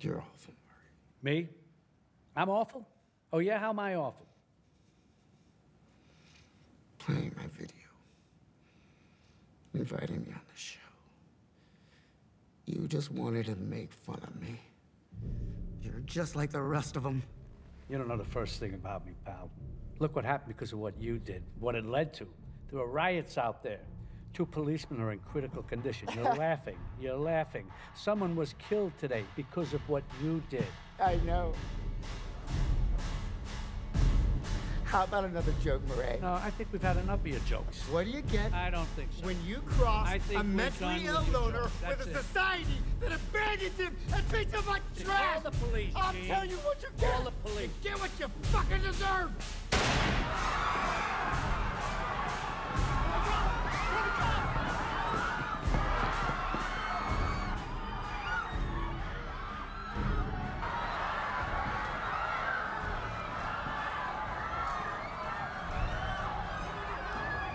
You're awful, Murray. Me? I'm awful? Oh, yeah? How am I awful? Playing my video. Inviting me on the show. You just wanted to make fun of me. You're just like the rest of them. You don't know the first thing about me, pal. Look what happened because of what you did, what it led to. There were riots out there. Two policemen are in critical condition. You're laughing. You're laughing. Someone was killed today because of what you did. I know. How about another joke, Murray? No, I think we've had enough of your jokes. What do you get I don't think so. when you cross I think a mentally ill loner with a it. society that abandons him and treats him like trash? Call the police, I'll Gene. tell you what you get. Call the police. You get what you fucking deserve.